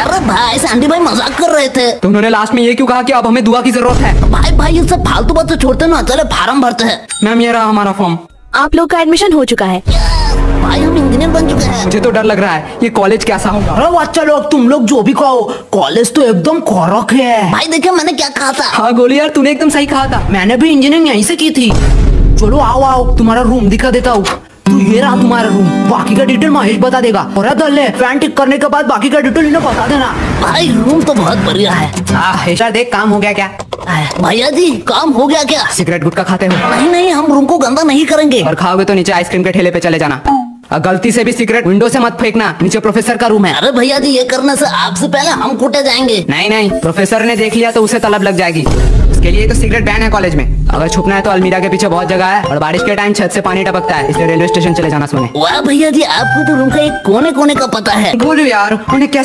अरे भाई सैंडी भाई मज़ाक कर रहे थे। तो उन्होंने लास्ट में ये क्यों कहा कि अब हमें दुआ की ज़रूरत है? भाई भाई ये सब फालतू बातें छोड़ते ना चले फार्म भरते हैं। मैम ये रहा हमारा फॉर्म आप लोग का एडमिशन हो चुका है। भाई हम इंजीनियर बन चुके हैं। मुझे तो डर लग रहा है ये कॉलेज कैसा होगा? अरे बच्चा लोग तुम लोग जो भी कहो कॉलेज तो एकदम कड़क है। भाई देखिए मैंने क्या कहा था। हाँ गोली यार तूने एकदम सही कहा था। मैंने भी इंजीनियरिंग यहीं से की थी। चलो आओ आओ तुम्हारा रूम दिखा देता हूँ। तो ये रहा तुम्हारा रूम। बाकी का डिटेल महेश बता देगा। और दल फ़ैन टिक करने के बाद बाकी का डिटेल इन्हें बता देना। भाई रूम तो बहुत बढ़िया है। हाँ देख काम हो गया क्या? भैया जी काम हो गया क्या? सिगरेट गुटका खाते हो? नहीं नहीं हम रूम को गंदा नहीं करेंगे। और खाओगे तो नीचे आइसक्रीम के ठेले पे चले जाना। और गलती से भी सिगरेट विंडो से मत फेंकना। नीचे प्रोफेसर का रूम है। अरे भैया जी ये करने से आपसे पहले हम कूटे जाएँगे। नहीं नहीं प्रोफेसर ने देख लिया तो उसे तलब लग जाएगी। उसके लिए तो सिगरेट बैन है कॉलेज में। अगर छुपना है तो अलमीरा के पीछे बहुत जगह है और बारिश के टाइम छत से पानी टपकता है इसलिए रेलवे स्टेशन चले जाना सोने। वाह भैया जी आपको तो रूम का एक कोने कोने का पता है। बोलो यार उन्हें कैसे